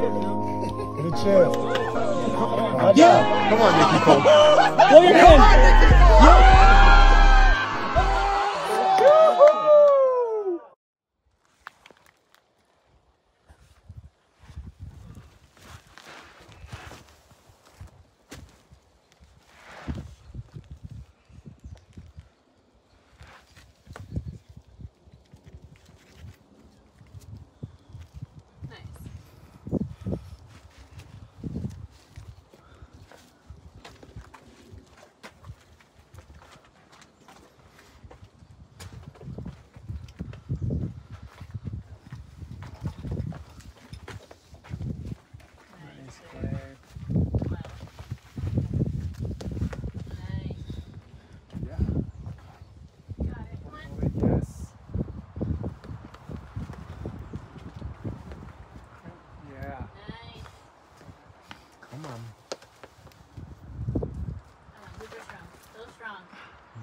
Good chill. Yeah. Come on, Nikki Cole. Go again. Come on. Come strong. Still strong.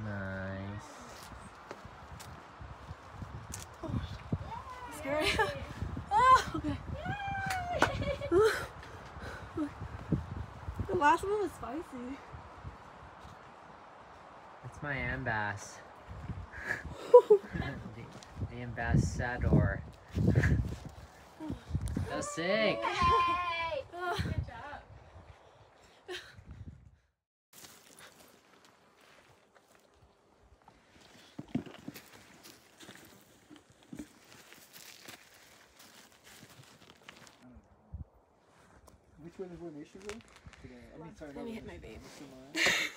Nice. Scary. oh, okay. The last one was spicy. It's my ambass. the, the ambassador. Go sick. Yay! Good job. Which way does Nation go? To the- I mean, sorry, Let me hit my vape.